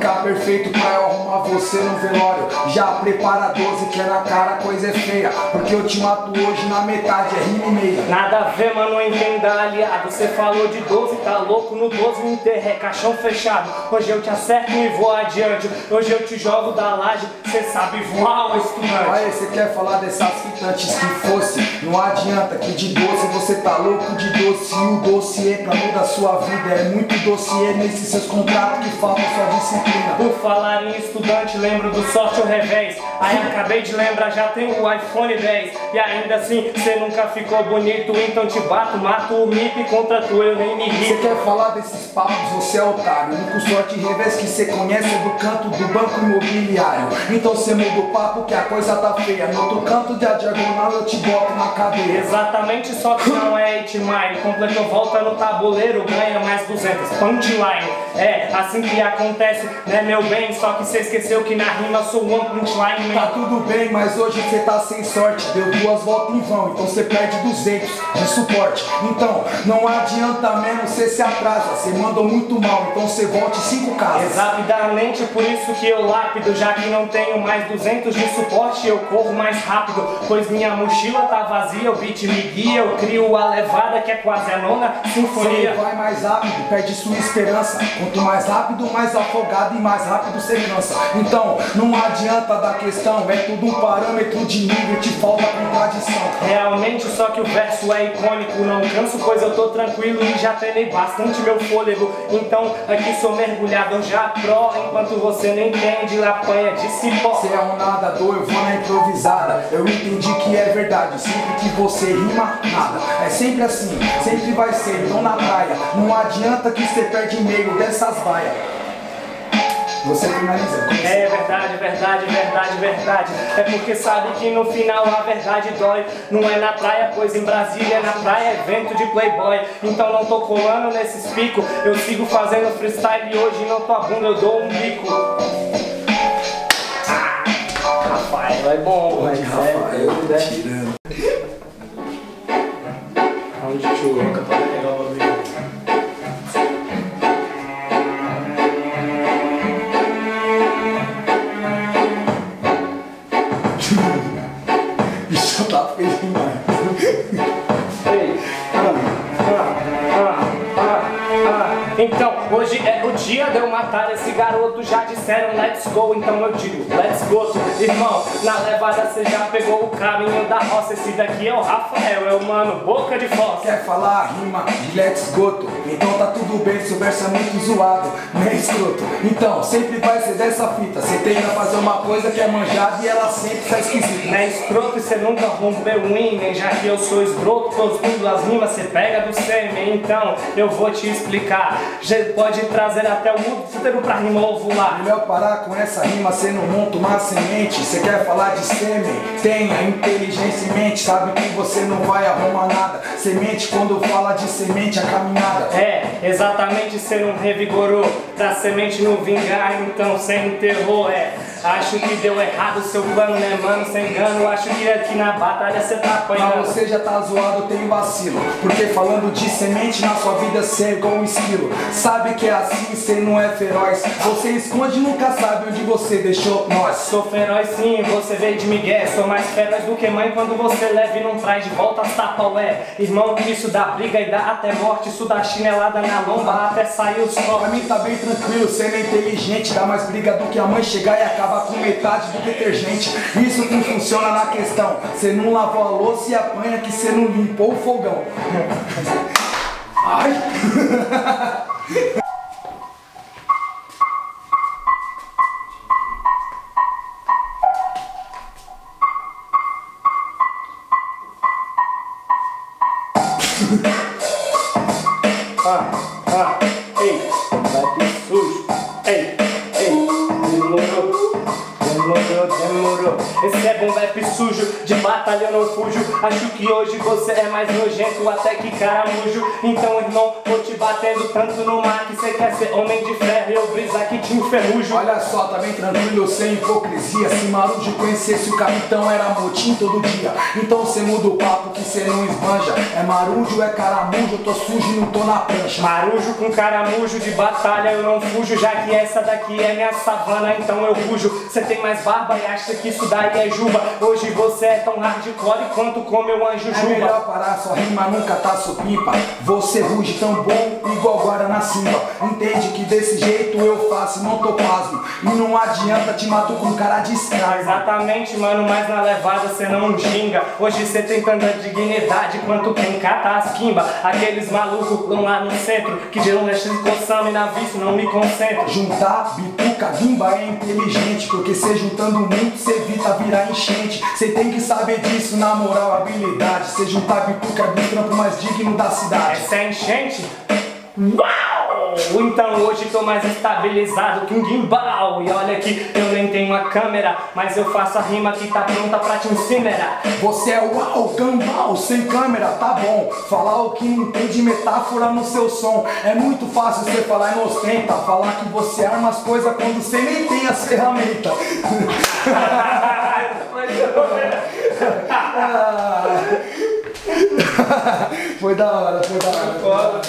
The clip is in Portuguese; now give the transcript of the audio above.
ficar perfeito arrumar você no velório. Já prepara 12 que é na cara coisa é feia. Porque eu te mato hoje na metade, é rima e meia. Nada a ver, mano, entenda aliado Você falou de 12, tá louco? No 12 me enterra, é caixão fechado. Hoje eu te acerto e vou adiante. Hoje eu te jogo da laje, cê sabe voar, ô estudante. Aí, você quer falar dessas fitantes que fosse? Não adianta que de doce você tá louco de doce E o dossiê pra mudar sua vida. É muito dossiê nesses seus contratos que faltam sua disciplina. Por falar em estudante, lembro do sorte ou revés Aí acabei de lembrar, já tenho o iPhone 10 E ainda assim, cê nunca ficou bonito Então te bato, mato o MIP contra tu, eu nem me Você ri quer falar desses papos, você é otário. O único sorte revés que você conhece é do canto do banco imobiliário. Então você muda o papo que a coisa tá feia. No outro canto da diagonal eu te boto na cadeia. Exatamente, só que não é 8 mile Completou volta no tabuleiro, ganha mais 200 Punchline, é assim que acontece, né meu bem Só que cê esqueceu que na rima sou one punchline Tá man. tudo bem, mas hoje você tá sem sorte. Deu duas voltas em vão, então você perde 200 de suporte. Então não adianta mesmo você se atrasa. Você mandou muito mal, então você volte cinco casas. Rapidamente, por isso que eu lápido Já que não tenho mais 200 de suporte Eu corro mais rápido, pois minha mochila tá vazia O beat me guia, eu crio a levada Que é quase a nona Você sinfonia vai mais rápido, perde sua esperança. Quanto mais rápido, mais afogado e mais rápido você cansa. Então, não adianta da questão, é tudo um parâmetro de nível, te falta contradição. Realmente, só que o verso é icônico Não canso, pois eu tô tranquilo E já treinei bastante meu fôlego Então, aqui sou mergulhado, eu já pró Enquanto você não entende, apanha de cipó Você é um nadador, eu vou na improvisada. Eu entendi que é verdade, sempre que você rima, nada. É sempre assim, sempre vai ser, então na praia. Não adianta que você perde meio dessas vaias. Você finaliza. É verdade, verdade, verdade, verdade. É porque sabe que no final a verdade dói. Não é na praia, pois em Brasília é na praia é evento de playboy. Então não tô colando nesses picos. Eu sigo fazendo freestyle e hoje não tô a bunda, eu dou um bico. Ah, Rafael é bom, mas é. Rafael, é. tirando. Onde chuva? Bicho Então, hoje é o dia de eu matar esse garoto. Já disseram let's go, então eu digo let's go. Irmão, na levada você já pegou o caminho da roça. Esse daqui é o Rafael, é o mano Boca de Fossa. Quer falar a rima de let's goto? Então tá tudo bem, seu verso é muito zoado, não é escroto. Então, sempre vai ser dessa fita. Você tenta fazer uma coisa que é manjada e ela sempre tá esquisita. Não é escroto e você nunca rompeu o imen Já que eu sou escroto, produzindo as rimas Você pega do sêmen, então eu vou te explicar pode trazer até o útero pra rima ovular Melhor parar com essa rima, cê não monta uma semente. Cê quer falar de sêmen? Tenha inteligência em mente, sabe que você não vai arrumar nada. Semente quando fala de semente, a caminhada. É, exatamente, cê não revigorou Pra semente não vingar, então cê enterrou É, acho que deu errado o seu plano, né mano? Sem engano, acho que aqui na batalha cê tá Mas apanhando você já tá zoado, tem vacilo. Porque falando de semente na sua vida, cê é igual um esquilo. Sabe que é assim, cê não é feroz. Você esconde e nunca sabe onde você deixou nós. Sou feroz sim, você veio de Miguel Sou mais feroz do que mãe quando você leva e não traz de volta as tapaué Irmão, isso dá briga e dá até morte Isso dá chinelada na lomba até sair os Pra corpos mim tá bem tranquilo, sendo inteligente Dá mais briga do que a mãe chegar e acabar com metade do detergente. Isso não funciona na questão. Cê não lavou a louça e apanha que cê não limpou o fogão. Ai! Ah, demorou, demorou Esse é um é rap sujo, de batalha eu não fujo. Acho que hoje você é mais nojento até que caramujo. Então irmão, vou te batendo tanto no mar que você quer ser homem de fé enferrujo. Olha só, tá bem tranquilo, sem hipocrisia. Se Marujo conhecesse o capitão, era motim todo dia. Então você muda o papo que você não esbanja. É Marujo, é caramujo, eu tô sujo e não tô na prancha. Marujo com caramujo de batalha eu não fujo, já que essa daqui é minha savana, então eu fujo. Você tem mais barba e acha que isso daí é juba. Hoje você é tão hardcore quanto com meu anjo É juba. melhor parar, sua rima nunca tá supimpa. Você ruge tão bom, igual Guaraná Simba. Entende que desse jeito eu faço, não E não adianta, te mato com cara de escravo. Exatamente, mano, mas na levada cê não xinga. Hoje cê tem tanta dignidade quanto quem cata as quimba. Aqueles malucos lá no centro que de se coçando e na vista não me concentro. Juntar bituca, guimba é inteligente Porque cê juntando muito, cê evita virar enchente Cê tem que saber disso, na moral, habilidade Cê juntar bituca é do trampo mais digno da cidade Essa é enchente? Uau! Então hoje tô mais estabilizado que um gimbal. E olha que eu nem tenho uma câmera, mas eu faço a rima que tá pronta pra te incinerar. Você é uau, gambal, sem câmera, tá bom Falar o que não tem de metáfora no seu som É muito fácil você falar e não ostenta Falar que você arma as coisas quando você nem tem as ferramentas. Foi da hora, foi da hora.